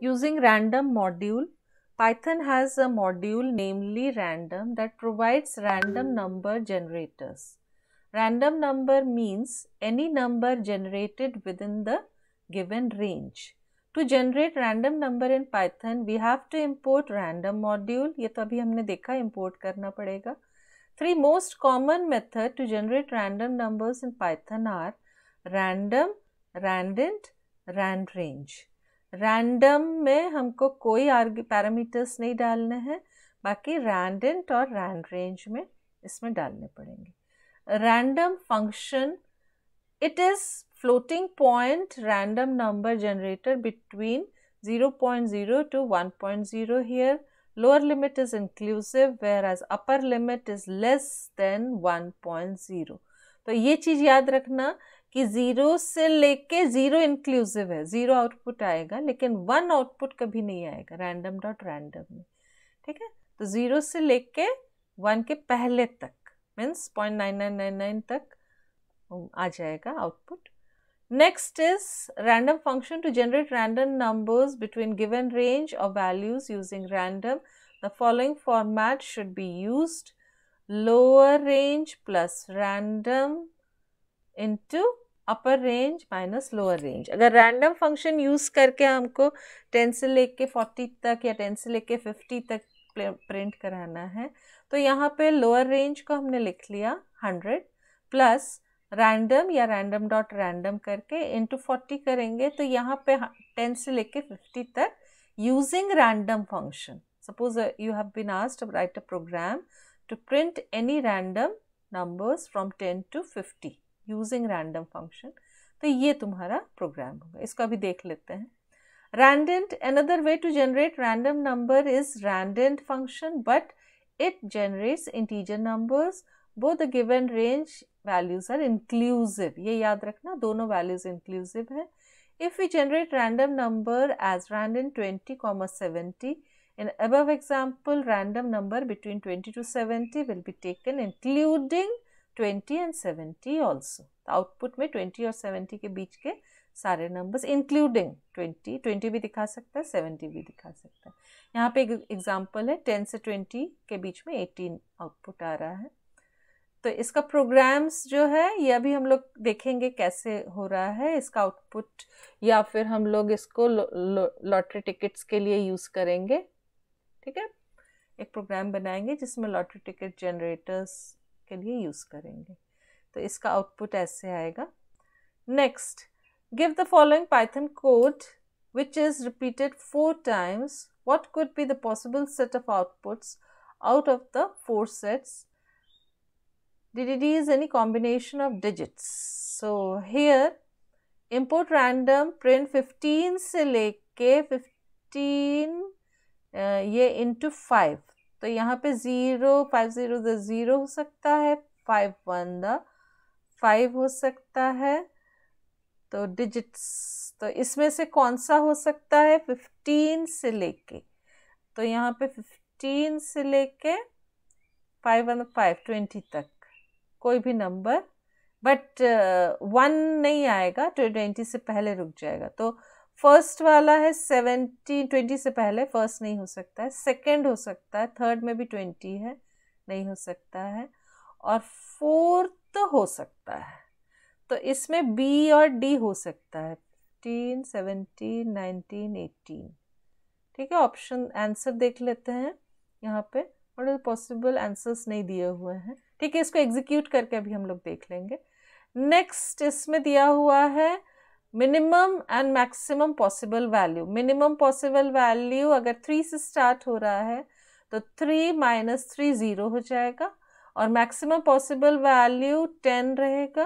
using random module python has a module namely random that provides random number generators random number means any number generated within the given range to generate random number in python we have to import random module ये तो अभी हमने देखा import करना पड़ेगा three most common method to generate random numbers in python are random randint rand range Random में हमको कोई आर्ग पैरामीटर्स नहीं डालने हैं, बाकी रैंडेंट और रैंड रेंज में इसमें डालने पड़ेंगे। Random function it is floating point random number generator between 0.0 point zero to one point zero here lower limit is inclusive where as upper limit is less than one point zero तो ये चीज़ याद रखना कि zero से लेके zero inclusive है। Zero output आएगा, लेकिन वन आउटपुट कभी नहीं आएगा रैंडम डॉट रैंडम में। ठीक है? तो ज़ीरो से लेके वन के पहले तक means point nine nine nine nine तक आ जाएगा output next is random function to generate random numbers between given range of values using random the following format should be used lower range plus random into upper range minus lower range अगर random function use करके हमको ten से लेके forty तक या ten से लेके fifty तक प्रिंट कराना है तो यहाँ पे लोअर रेंज को हमने लिख लिया हंड्रेड प्लस रैंडम या रैंडम डॉट रैंडम करके इंटू फोर्टी करेंगे तो यहाँ पे टेन से लेके फिफ्टी तक using random function suppose you have been to write a program to print any random numbers from ten to fifty using random function तो ये तुम्हारा प्रोग्राम होगा। इसको अभी देख लेते हैं। Randint another way to generate random number is randint function but it generates integer numbers both the given range values are inclusive ये याद रखना, दोनों वैल्यूज़ इंक्लूसिव है। If you generate random number as random twenty comma seventy in above example random number between twenty to seventy will be taken twenty and seventy also output में twenty और seventy के बीच के सारे numbers including twenty twenty भी दिखा सकता है, सेवेंटी भी दिखा सकता है। यहाँ पे एक एग्ज़ाम्पल है, टेन से ट्वेंटी के बीच में एटीन आउटपुट आ रहा है। तो इसका प्रोग्राम्स जो है, ये अभी हम लोग देखेंगे कैसे हो रहा है इसका आउटपुट या फिर हम लोग इसको लॉटरी टिकट्स के लिए यूज़ करेंगे। ठीक है? एक प्रोग्राम बनाएँगे जिसमें लॉटरी टिकट जनरेटर्स के लिए यूज़ करेंगे। तो इसका आउटपुट ऐसे आएगा। Next give the following Python code which is repeated four times what could be the possible set of outputs out of the four sets D it is any combination of digits so here import random print fifteen से लेके fifteen ये into five तो यहाँ पे zero five zero the zero हो सकता है five one the five हो सकता है तो डिजिट्स तो इसमें से कौन सा हो सकता है फिफ्टीन से लेके तो यहाँ पे फिफ्टीन से लेके फाइव वन फाइव ट्वेंटी तक, कोई भी नंबर बट वन नहीं आएगा ट्वेंटी से पहले रुक जाएगा तो फ़र्स्ट वाला है सेवेंटी ट्वेंटी से पहले फ़र्स्ट नहीं हो सकता है। सेकेंड हो सकता है, थर्ड में भी ट्वेंटी है, नहीं हो सकता है। और फोर्थ हो सकता है। तो इसमें बी और डी हो सकता है। फिफ्टीन सेवेंटीन नाइनटीन एटीन ठीक है ऑप्शन आंसर देख लेते हैं यहाँ पे। और पॉसिबल आंसर्स नहीं दिए हुए हैं। ठीक है, इसको एग्जीक्यूट करके अभी हम लोग देख लेंगे। नेक्स्ट इसमें दिया हुआ है minimum and maximum possible value minimum possible value अगर थ्री से स्टार्ट हो रहा है तो थ्री माइनस थ्री ज़ीरो हो जाएगा और मैक्सिमम पॉसिबल वैल्यू टेन रहेगा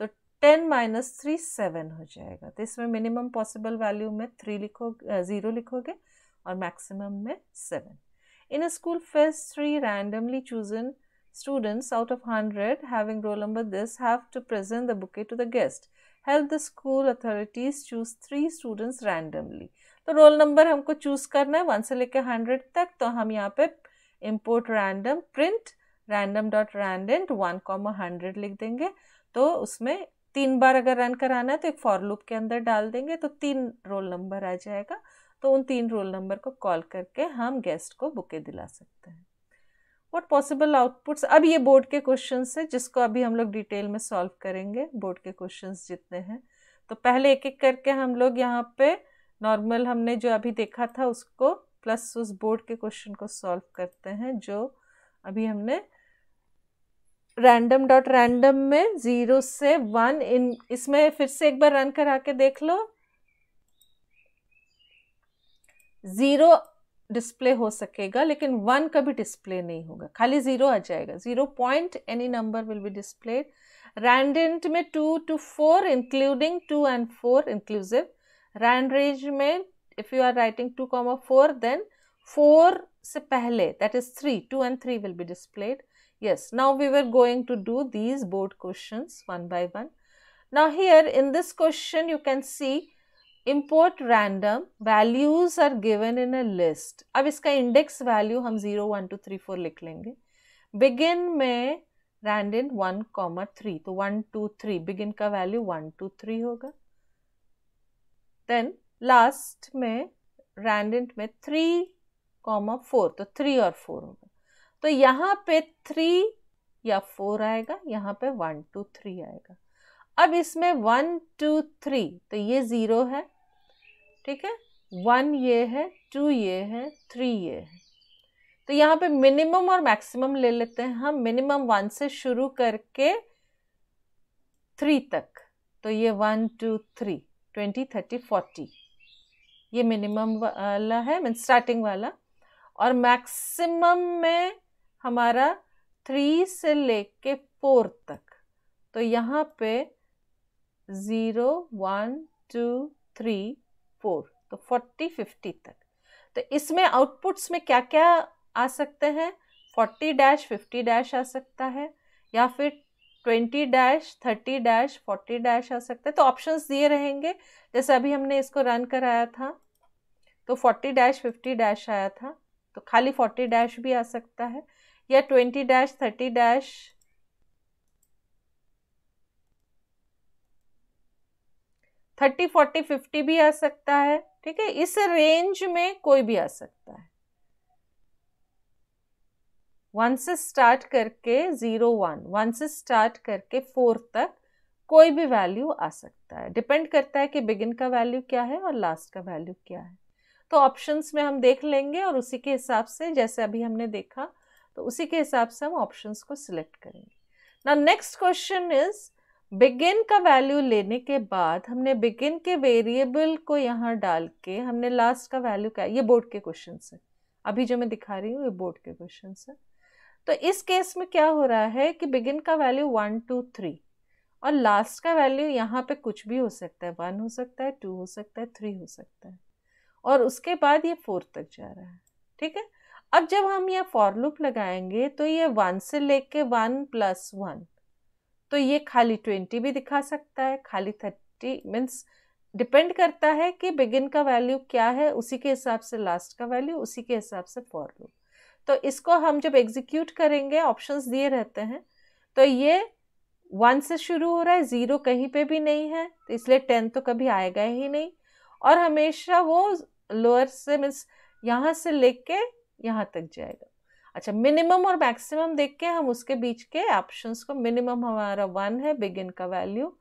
तो टेन माइनस थ्री सेवन हो जाएगा। तो इसमें मिनिमम पॉसिबल वैल्यू में थ्री लिखो ज़ीरो लिखोगे और मैक्सिमम में seven in a school fest three randomly chosen students out of 100 having roll number this have to present the bouquet to the guest help the school authorities choose three students randomly तो roll number हमको choose करना है one से लेकर hundred तक तो हम यहाँ पे import random print random dot randint one comma hundred लिख देंगे। तो उसमें तीन बार अगर रन कराना है तो एक फॉर लूप के अंदर डाल देंगे तो तीन रोल नंबर आ जाएगा। तो उन तीन रोल नंबर को कॉल करके हम गेस्ट को बुके दिला सकते हैं। वट पॉसिबल आउटपुट्स अब ये बोर्ड के क्वेश्चन है, जिसको अभी हम लोग डिटेल में सॉल्व करेंगे बोर्ड के क्वेश्चन जितने हैं। तो पहले एक एक करके हम लोग यहाँ पे नॉर्मल हमने जो अभी देखा था, उसको प्लस उस बोर्ड के क्वेश्चन को सॉल्व करते हैं, जो अभी हमने रैंडम डॉट रैंडम में ज़ीरो से वन इन इसमें फिर से एक बार रन करा के देख लो। ज़ीरो डिस्प्ले हो सकेगा, लेकिन वन कभी डिस्प्ले नहीं होगा। खाली ज़ीरो आ जाएगा। Zero point any number will be displayed randint में two to four including two and four inclusive randrange में if you are writing two comma four then four से पहले that is three two and three will be displayed yes, now we were going to do these board questions one by one. Now here, in this question, you can see import random values are given in a list अब इसका index value हम zero one two three four लिख लेंगे। Begin में randint one comma three तो one two three begin का value one two three होगा। Then last में रैंड इंट में थ्री कॉमर फोर तो थ्री और फोर होगा। तो यहाँ पे थ्री या फोर आएगा, यहाँ पे वन टू थ्री आएगा। अब इसमें वन टू थ्री तो ये ज़ीरो है। ठीक है? वन ये है टू ये है थ्री ये है। तो यहाँ पे मिनिमम और मैक्सिमम ले लेते हैं हम। मिनिमम वन से शुरू करके थ्री तक। तो ये one two three twenty thirty forty ये मिनिमम वाला है मीन स्टार्टिंग वाला। और मैक्सिमम में हमारा थ्री से लेके फोर तक। तो यहाँ पे zero one two three four तो फोर्टी फिफ्टी तक। तो इसमें आउटपुट्स में क्या क्या आ सकते हैं? फोर्टी डैश, फिफ्टी डैश आ सकता है, या फिर twenty dash, thirty dash, forty dash आ सकता है। तो ऑप्शंस दिए रहेंगे, जैसे अभी हमने इसको रन कराया था तो फोर्टी डैश, फिफ्टी डैश आया था तो खाली फोर्टी डैश भी आ सकता है, या twenty dash, thirty dash thirty, forty, fifty भी आ सकता है, ठीक है? इस रेंज में कोई भी आ सकता है। वन से स्टार्ट करके ज़ीरो वन वन से स्टार्ट करके फोर तक कोई भी वैल्यू आ सकता है। डिपेंड करता है कि बिगिन का वैल्यू क्या है और लास्ट का वैल्यू क्या है। तो ऑप्शंस में हम देख लेंगे और उसी के हिसाब से, जैसे अभी हमने देखा तो उसी के हिसाब से हम ऑप्शंस को सिलेक्ट करेंगे। ना नेक्स्ट क्वेश्चन इज़ बिगिन का वैल्यू लेने के बाद हमने बिगिन के वेरिएबल को यहाँ डाल के हमने लास्ट का वैल्यू क्या, ये बोर्ड के क्वेश्चन है। अभी जो मैं दिखा रही हूँ, ये बोर्ड के क्वेश्चन है। तो इस केस में क्या हो रहा है कि बिगिन का वैल्यू वन, टू, थ्री और लास्ट का वैल्यू यहाँ पे कुछ भी हो सकता है, वन हो सकता है, टू हो सकता है, थ्री हो सकता है और उसके बाद ये फोर तक जा रहा है, ठीक है? अब जब हम ये फॉर लूप लगाएँगे तो ये वन से लेके वन प्लस वन तो ये खाली ट्वेंटी भी दिखा सकता है, खाली थर्टी मीन्स डिपेंड करता है कि बिगिन का वैल्यू क्या है, उसी के हिसाब से लास्ट का वैल्यू, उसी के हिसाब से फॉर लूप। तो इसको हम जब एग्जीक्यूट करेंगे, ऑप्शंस दिए रहते हैं तो ये वन से शुरू हो रहा है, ज़ीरो कहीं पे भी नहीं है तो इसलिए टेन तो कभी आएगा ही नहीं। और हमेशा वो लोअर से मीन्स यहाँ से लेके यहाँ तक जाएगा। अच्छा मिनिमम और मैक्सिमम देख के हम उसके बीच के ऑप्शंस को मिनिमम हमारा वन है बिगिन का वैल्यू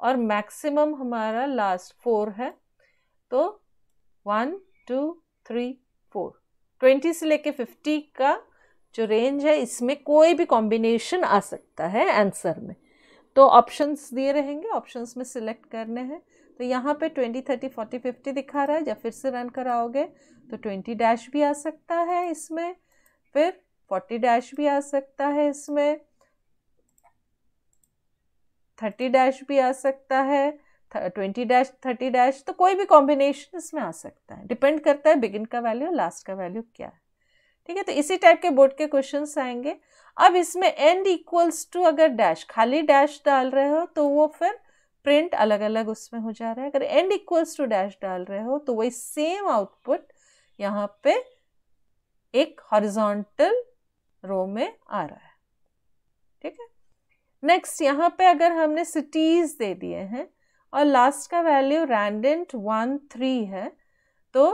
और मैक्सिमम हमारा लास्ट फोर है। तो one two three four twenty से लेके फिफ्टी का जो रेंज है, इसमें कोई भी कॉम्बिनेशन आ सकता है आंसर में। तो ऑप्शंस दिए रहेंगे ऑप्शंस में सिलेक्ट करने हैं। तो यहाँ पे ट्वेंटी थर्टी फोर्टी फिफ्टी दिखा रहा है जब फिर से रन कराओगे तो ट्वेंटी डैश भी आ सकता है इसमें। फिर फोर्टी डैश भी आ सकता है इसमें। थर्टी डैश भी आ सकता है। ट्वेंटी डैश, थर्टी डैश तो कोई भी कॉम्बिनेशन इसमें आ सकता है। डिपेंड करता है बिगिन का वैल्यू लास्ट का वैल्यू क्या है। ठीक है तो इसी टाइप के बोर्ड के क्वेश्चन आएँगे। अब इसमें एंड इक्वल्स टू अगर डैश खाली डैश डाल रहे हो तो वो फिर प्रिंट अलग अलग उसमें हो जा रहा है। अगर एंड इक्वल्स टू डैश डाल रहे हो तो वही सेम आउटपुट यहाँ पे एक हॉरिजॉन्टल रो में आ रहा है। ठीक है? नेक्स्ट यहाँ पे अगर हमने सिटीज़ दे दिए हैं और लास्ट का वैल्यू रैंडेंट वन थ्री है तो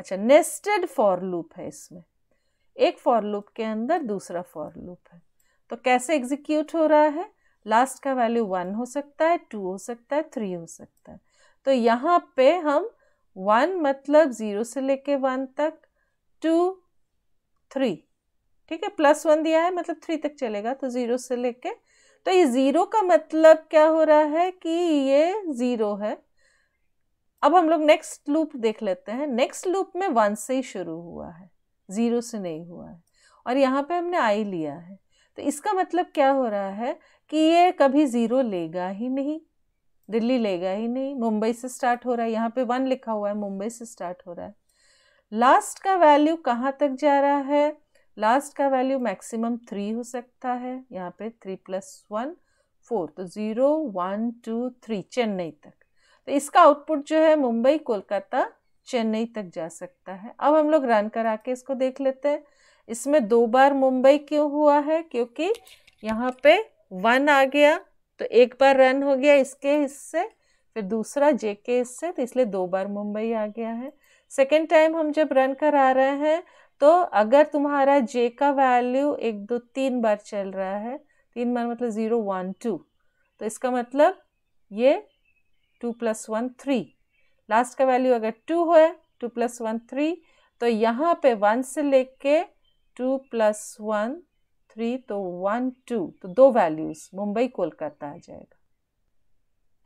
अच्छा नेस्टेड फॉर लूप है इसमें। एक फॉर लूप के अंदर दूसरा फॉर लूप है। तो कैसे एग्जीक्यूट हो रहा है? लास्ट का वैल्यू वन हो सकता है टू हो सकता है थ्री हो सकता है। तो यहाँ पे हम वन मतलब ज़ीरो से लेके वन तक टू थ्री ठीक है? प्लस वन दिया है मतलब थ्री तक चलेगा तो ज़ीरो से लेके तो ये ज़ीरो का मतलब क्या हो रहा है कि ये ज़ीरो है। अब हम लोग नेक्स्ट लूप देख लेते हैं। नेक्स्ट लूप में वन से ही शुरू हुआ है ज़ीरो से नहीं हुआ है, और यहाँ पे हमने आई लिया है। तो इसका मतलब क्या हो रहा है कि ये कभी ज़ीरो लेगा ही नहीं, दिल्ली लेगा ही नहीं, मुंबई से स्टार्ट हो रहा है, यहाँ पे वन लिखा हुआ है, मुंबई से स्टार्ट हो रहा है। लास्ट का वैल्यू कहाँ तक जा रहा है? लास्ट का वैल्यू मैक्सिमम थ्री हो सकता है। यहाँ पे थ्री प्लस वन फोर तो zero one two three Chennai तक। तो इसका आउटपुट जो है मुंबई, कोलकाता, चेन्नई तक जा सकता है। अब हम लोग रन करा के इसको देख लेते हैं। इसमें दो बार मुंबई क्यों हुआ है? क्योंकि यहाँ पे वन आ गया तो एक बार रन हो गया इसके हिस्से, फिर दूसरा जे के हिस्से तो इसलिए दो बार मुंबई आ गया है। सेकेंड टाइम हम जब रन करा रहे हैं तो अगर तुम्हारा जे का वैल्यू एक दो तीन बार चल रहा है, तीन बार मतलब ज़ीरो वन टू तो इसका मतलब ये two plus one three last का वैल्यू अगर टू है टू प्लस वन थ्री तो यहाँ पे वन से लेके टू प्लस वन थ्री तो वन टू तो दो वैल्यूज़ मुंबई, कोलकाता आ जाएगा।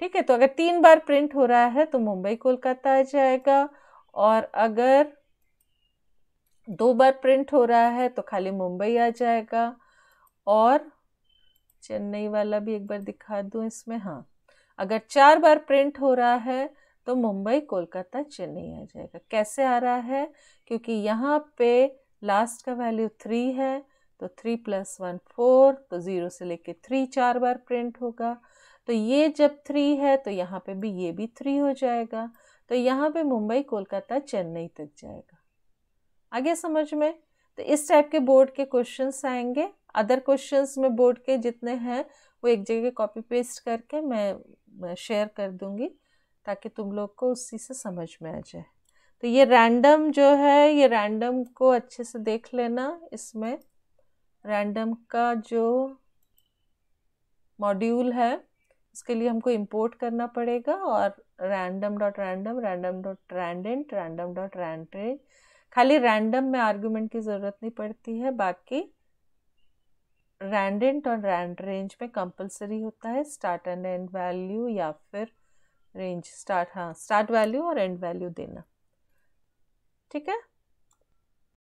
ठीक है तो अगर तीन बार प्रिंट हो रहा है तो मुंबई, कोलकाता आ जाएगा। और अगर दो बार प्रिंट हो रहा है तो खाली मुंबई आ जाएगा। और चेन्नई वाला भी एक बार दिखा दूँ इसमें हाँ। अगर चार बार प्रिंट हो रहा है तो मुंबई, कोलकाता, चेन्नई आ जाएगा। कैसे आ रहा है? क्योंकि यहाँ पे लास्ट का वैल्यू थ्री है तो थ्री प्लस वन फोर तो ज़ीरो से लेके थ्री चार बार प्रिंट होगा। तो ये जब थ्री है तो यहाँ पे भी ये भी थ्री हो जाएगा। तो यहाँ पे मुंबई, कोलकाता, चेन्नई तक जाएगा। आगे समझ में? तो इस टाइप के बोर्ड के क्वेश्चंस आएँगे। अदर क्वेश्चंस में बोर्ड के जितने हैं, वो एक जगह कॉपी पेस्ट करके मैं शेयर कर दूँगी, ताकि तुम लोग को उसी से समझ में आ जाए। तो ये रैंडम जो है, ये रैंडम को अच्छे से देख लेना इसमें। रैंडम का जो मॉड्यूल है उसके लिए हमको इम्पोर्ट करना पड़ेगा और random dot random random dot randint random dot rand खाली रैंडम में आर्गुमेंट की ज़रूरत नहीं पड़ती है, बाकी रैंडेंट और रैंड रेंज में कंपलसरी होता है स्टार्ट एंड एंड वैल्यू या फिर रेंज स्टार्ट हाँ स्टार्ट वैल्यू और एंड वैल्यू देना। ठीक है?